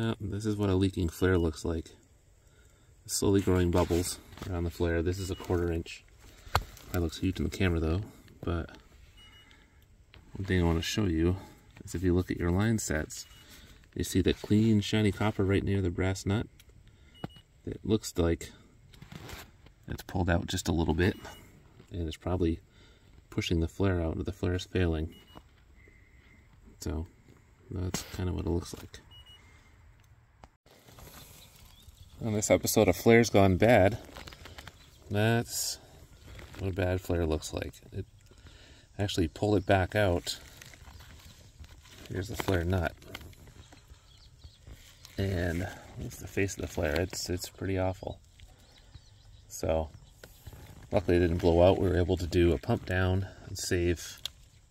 Well, this is what a leaking flare looks like. Slowly growing bubbles around the flare. This is a quarter inch. That looks huge in the camera though, but one thing I want to show you is if you look at your line sets, you see the clean shiny copper right near the brass nut. It looks like it's pulled out just a little bit and it's probably pushing the flare out or the flare is failing. So that's kind of what it looks like. On this episode of Flares Gone Bad, that's what a bad flare looks like. It actually pulled it back out. Here's the flare nut. And that's the face of the flare. It's it's pretty awful. So luckily it didn't blow out. We were able to do a pump down and save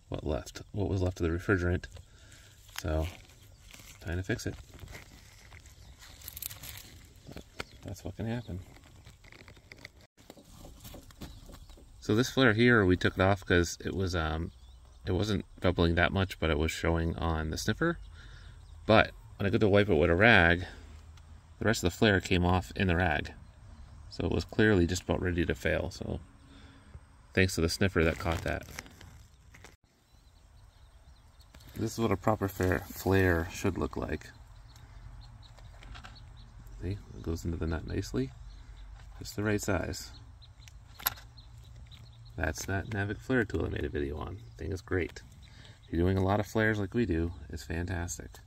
what left, what was left of the refrigerant. So time to fix it. But that's what can happen. So this flare here, we took it off because it was um, it wasn't bubbling that much, but it was showing on the sniffer. But when I go to wipe it with a rag, the rest of the flare came off in the rag. So it was clearly just about ready to fail. So thanks to the sniffer that caught that. This is what a proper flare should look like. See, it goes into the nut nicely. Just the right size. That's that Navac flare tool I made a video on. Thing is great. If you're doing a lot of flares like we do, it's fantastic.